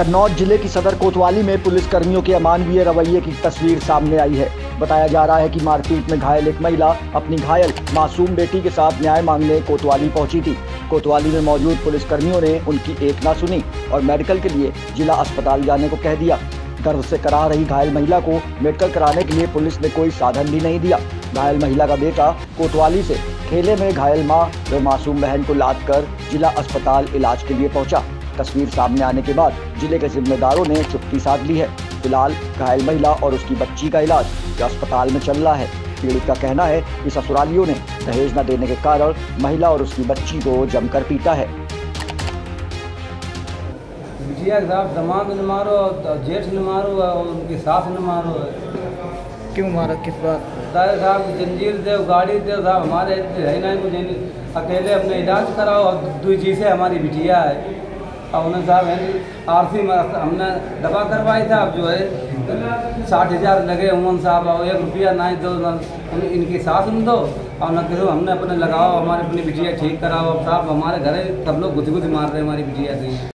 कन्नौज ज़िले की सदर कोतवाली में पुलिस कर्मियों के अमानवीय रवैये की तस्वीर सामने आई है। बताया जा रहा है कि मारपीट में घायल एक महिला अपनी घायल मासूम बेटी के साथ न्याय मांगने कोतवाली पहुँची थी। कोतवाली में मौजूद पुलिस कर्मियों ने उनकी एक ना सुनी और मेडिकल के लिए जिला अस्पताल जाने को कह दिया। दर्द से करा रही घायल महिला को मेडिकल कराने के लिए पुलिस ने कोई साधन भी नहीं दिया। घायल महिला का बेटा कोतवाली से खेले में घायल माँ व मासूम बहन को लाद कर जिला अस्पताल इलाज के लिए पहुँचा। तस्वीर सामने आने के बाद ज़िले के जिम्मेदारों ने चुप्पी साध ली है। फ़िलहाल घायल महिला और उसकी बच्ची का इलाज अस्पताल में चल रहा है। पीड़ित का कहना है कि ससुरालियों ने दहेज न देने के कारण महिला और उसकी बच्ची को जमकर पीटा है। दमाद ने मारो जेठ ने मारो और उनकी सास ने मारो। क्यों मारा? किस बात? दादा साहब जंजीर दे गाड़ी दे साहब हमारे है ना मुझे अकेले अपने इलाज कराओ और दो चीज़ें हमारी बिटिया है। और उन्हें साहब है, आरसी में हमने दवा करवाई था, अब जो है, साठ हज़ार लगे उमन साहब, और एक रुपया ना दो, ना इनकी सास में दो, और ना किसी हमने अपने लगाओ, हमारे अपनी बिटिया ठीक कराओ, अब साहब हमारे घर सब लोग गुदगुद मार रहे हैं, हमारी बिटिया से।